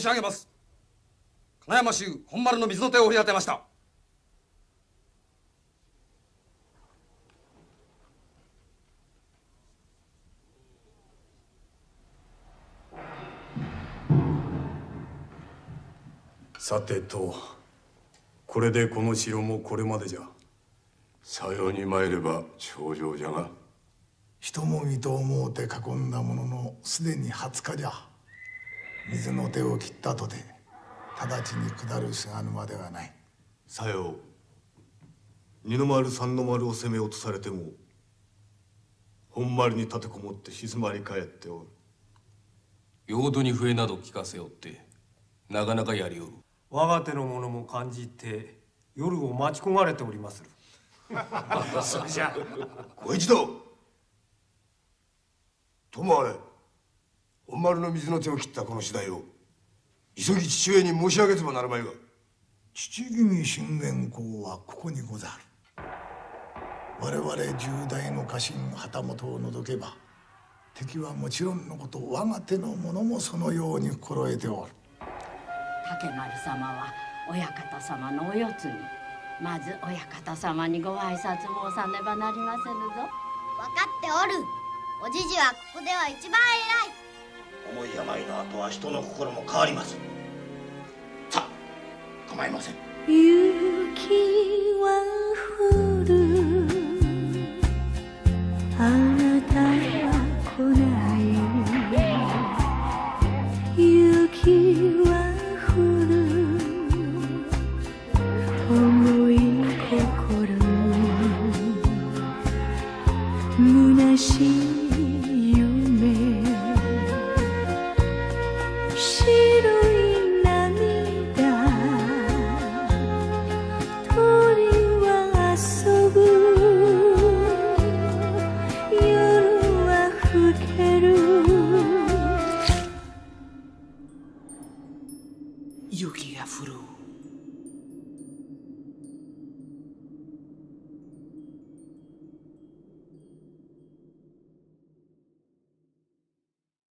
申し上げます。金山州本丸の水の手を振り当てました。さてとこれでこの城もこれまでじゃ。さように参れば頂上じゃが。人もみと思うて囲んだもののすでに20日じゃ水の手を切ったとて直ちに下る菅沼ではない。さよう。二の丸三の丸を攻め落とされても本丸に立てこもって静まり返っておる。用土に笛など聞かせよってなかなかやりおる。我が手の者も感じて夜を待ち焦がれておりまする。それじゃ。ご一同。ともあれ本丸の水の手を切ったこの次第を急ぎ父上に申し上げずばなるまい。が父君信玄公はここにござる。我々重大の家臣旗本を除けば敵はもちろんのこと我が手の者もそのように心得ておる。竹丸様は親方様のお世継ぎ。まず親方様にご挨拶申さねばなりませぬぞ。分かっておる。おじじはここでは一番偉い重い病の後は人の心も変わります。さあ構いません。雪は降るあなたは来ない。雪は降る。思い。雪が降る。